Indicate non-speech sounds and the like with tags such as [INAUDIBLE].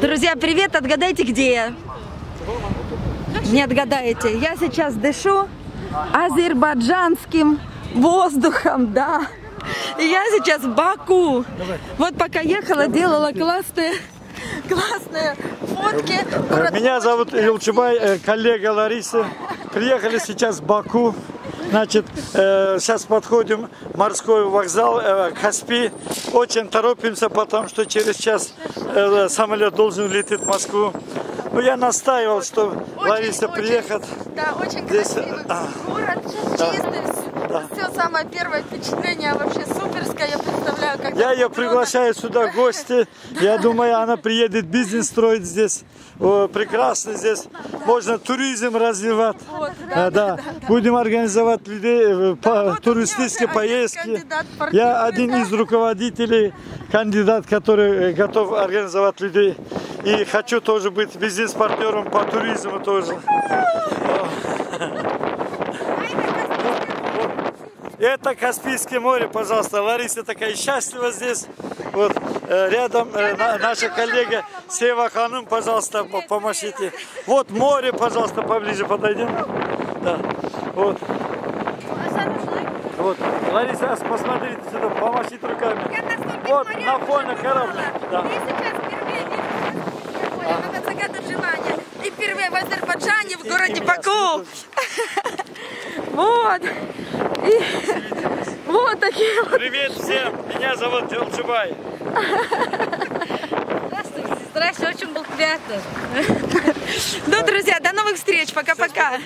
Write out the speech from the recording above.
Друзья, привет! Отгадайте, где я? Не отгадаете. Я сейчас дышу азербайджанским воздухом, да. И я сейчас в Баку. Вот пока ехала, делала классные, классные фотки. Меня зовут Юлчубай, э, коллега Лариса. Приехали сейчас в Баку. Значит, э, сейчас подходим морской вокзал э, Каспий. Очень торопимся, потому что через час э, самолет должен лететь в Москву. Ну, я настаивал, что Очень, Лариса очень, приехать. Да, очень Здесь, красивый а, город, чистый. Все самое первое впечатление вообще суперское. Я представляю, Я ее приглашаю сюда в гости. Я думаю, она приедет бизнес строить здесь. О, прекрасно здесь. Можно туризм развивать. Вот, А, да. Будем организовать людей э, по- вот у туристические поездки. Я один да. из руководителей, кандидат, который э, готов организовать людей. И хочу тоже быть бизнес-партнером по туризму тоже. [LAUGHS] Это Каспийское море, пожалуйста. Лариса такая счастлива здесь. Вот э, рядом э, на- наша коллега Сева Ханум, пожалуйста, по- помашите. Вот море, пожалуйста, поближе подойдем. Да. Вот. Вот. Лариса, посмотрите сюда, помашите руками. Вот, на фоне корабля. Да. И впервые желание. И впервые в Азербайджане, в городе Баку. [LAUGHS] Вот. И [LAUGHS] вот такие вот. Привет всем, меня зовут Елчубай. Здравствуйте, здравствуйте, очень был приятно. Ну, друзья, до новых встреч. Пока-пока.